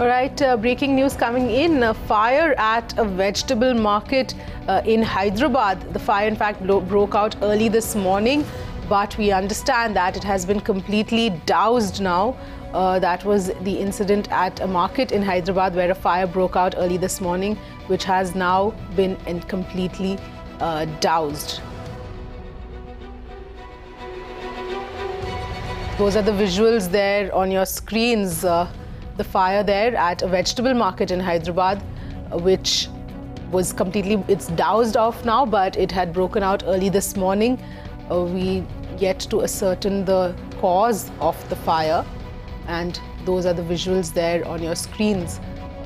All right, uh, breaking news coming in. A fire at a vegetable market uh, in Hyderabad. The fire, in fact, broke out early this morning, but we understand that it has been completely doused now. Uh, that was the incident at a market in Hyderabad where a fire broke out early this morning, which has now been completely uh, doused. Those are the visuals there on your screens. The fire there at a vegetable market in Hyderabad, which was completely, it's doused off now, but it had broken out early this morning. Uh, we yet to ascertain the cause of the fire, and those are the visuals there on your screens.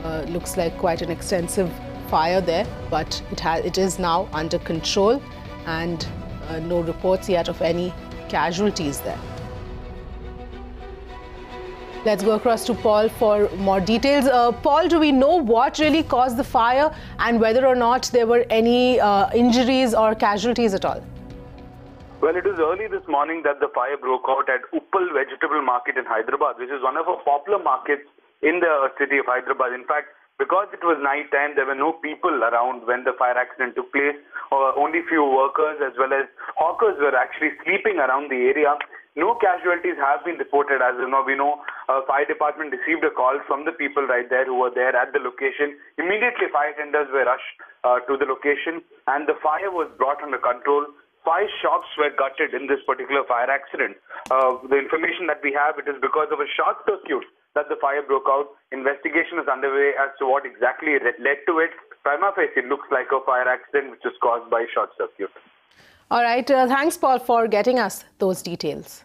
Uh, looks like quite an extensive fire there, but it, has, it is now under control, and uh, no reports yet of any casualties there. Let's go across to Paul for more details. Uh, Paul, do we know what really caused the fire and whether or not there were any uh, injuries or casualties at all? Well, it was early this morning that the fire broke out at Uppal Vegetable Market in Hyderabad, which is one of our popular markets in the city of Hyderabad. In fact, because it was night time, there were no people around when the fire accident took place. Uh, only few workers as well as hawkers were actually sleeping around the area. No casualties have been reported as you know. We know uh, fire department received a call from the people right there who were there at the location. Immediately fire tenders were rushed uh, to the location and the fire was brought under control. Five shops were gutted in this particular fire accident. Uh, the information that we have, it is because of a short circuit that the fire broke out. Investigation is underway as to what exactly led to it. Prima facie, it looks like a fire accident which was caused by short circuit. All right. Uh, thanks, Paul, for getting us those details.